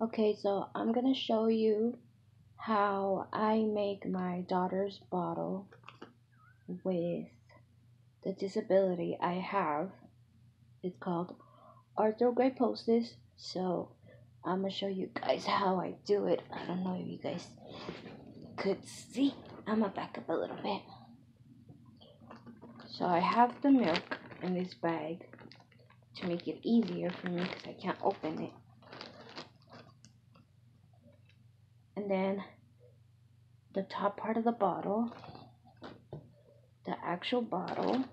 Okay, so I'm gonna show you how I make my daughter's bottle with the disability I have. It's called arthrogryposis. So I'm gonna show you guys how I do it. I don't know if you guys could see. I'm gonna back up a little bit. So I have the milk in this bag to make it easier for me because I can't open it. And then the top part of the bottle, the actual bottle,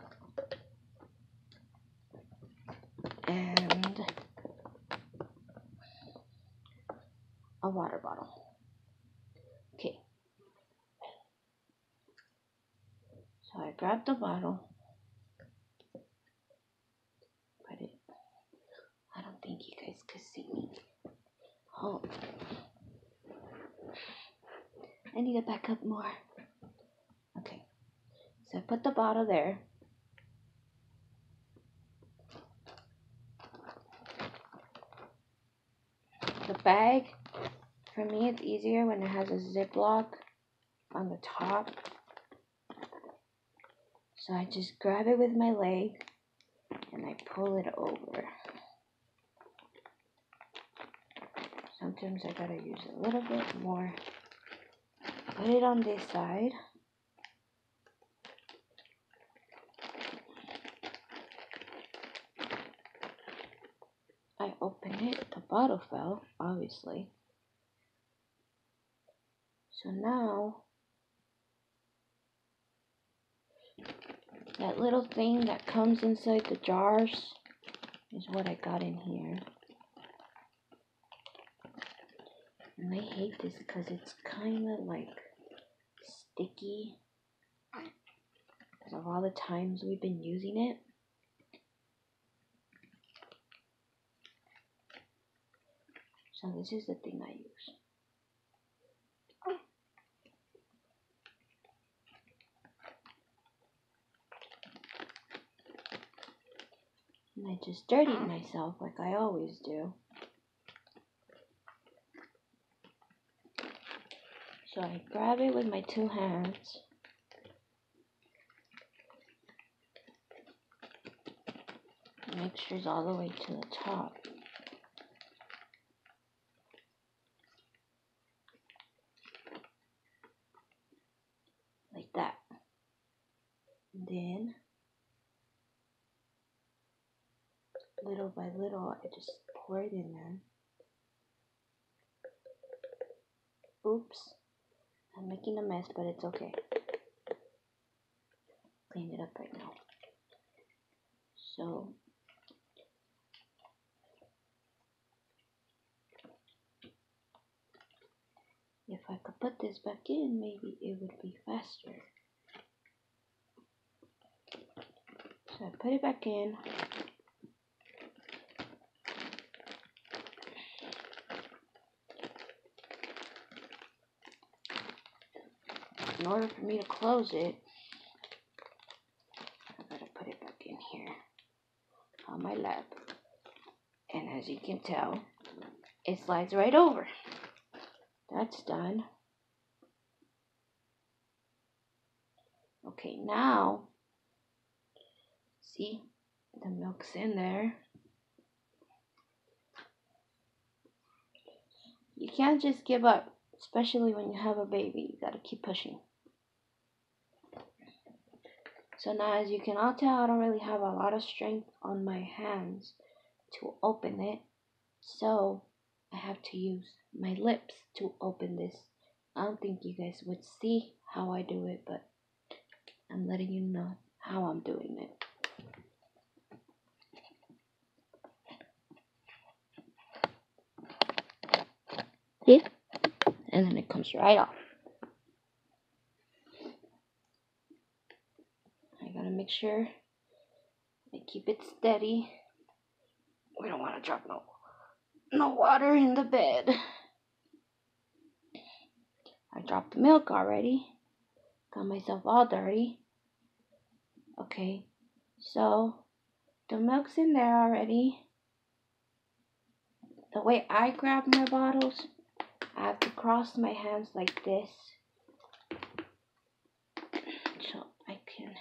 and a water bottle. Okay. So I grabbed the bottle, put it, I don't think you guys could see me. Oh. I need to back up more. Okay. So I put the bottle there. The bag, for me, it's easier when it has a ziplock on the top. So I just grab it with my leg and I pull it over. Sometimes I gotta use a little bit more. Put it on this side. I open it, the bottle fell, obviously. So now, that little thing that comes inside the jars is what I got in here. And I hate this because it's kind of like sticky because of all the times we've been using it. So this is the thing I use. And I just dirtied myself like I always do. So I grab it with my two hands. Make sure it's all the way to the top. Like that. And then, little by little, I just pour it in there. Oops. I'm making a mess, but it's okay. Clean it up right now. So, if I could put this back in, maybe it would be faster. So I put it back in. In order for me to close it, I gotta put it back in here on my lap. And as you can tell, it slides right over. That's done. Okay, now, see, the milk's in there. You can't just give up, especially when you have a baby. You gotta keep pushing. So now as you can all tell, I don't really have a lot of strength on my hands to open it. So I have to use my lips to open this. I don't think you guys would see how I do it, but I'm letting you know how I'm doing it. See? And then it comes right off. Make sure I keep it steady. We don't want to drop no no water in the bed. I dropped the milk already. Got myself all dirty. Okay, so the milk's in there already. the way I grab my bottles, I have to cross my hands like this. So I can,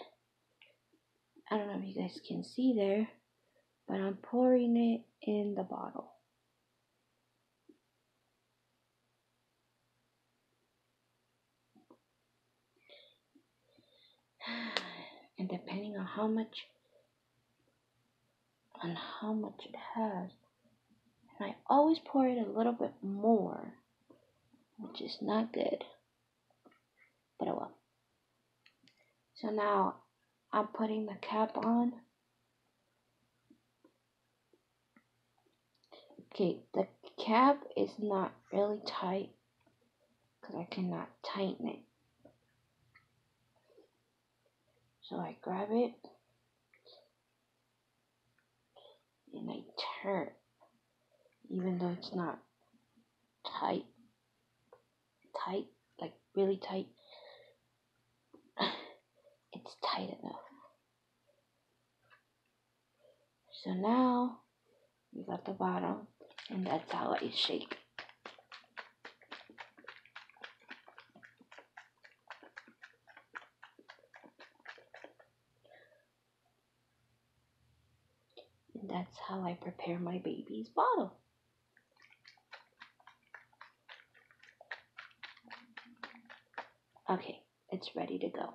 I don't know if you guys can see there, but I'm pouring it in the bottle. And depending on how much on how much it has, and I always pour it a little bit more, which is not good. But oh well. So now I'm putting the cap on. Okay, the cap is not really tight because I cannot tighten it. So I grab it and I turn even though it's not tight tight like really tight it's tight enough so now we got the bottom and that's how I shake And that's how I prepare my baby's bottle. Okay, it's ready to go.